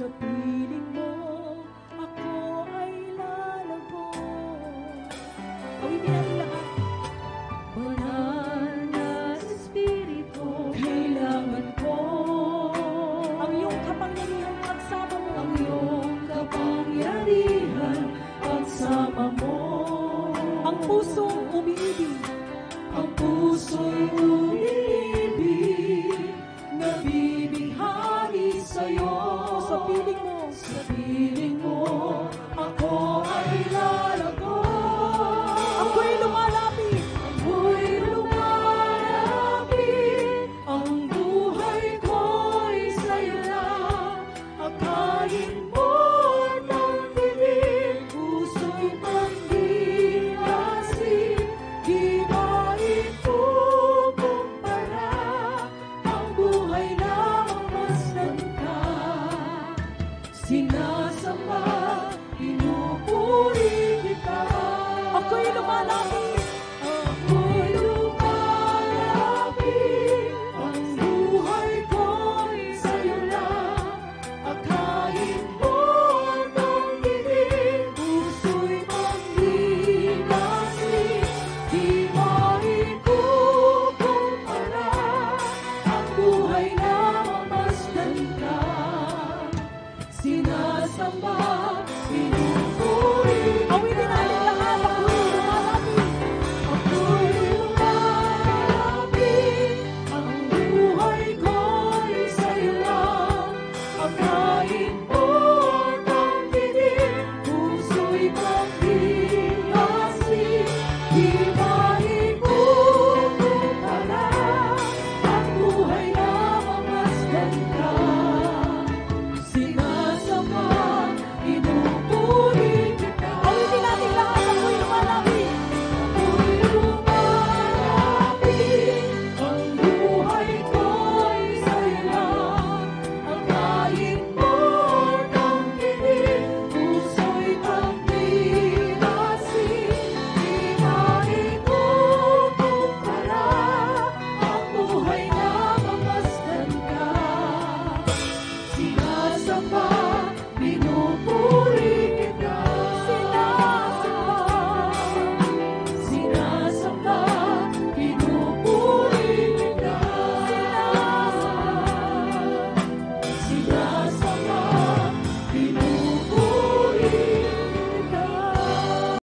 Sa piling mo, ako ay lalago. Pagigyan ang lahat. Banal na Espiritu, kailangan ko. Ang iyong kapangyarihan pagsama mo. Ang iyong kapangyarihan pagsama mo. Ang pusong umiibig. Ang puso'y anymore.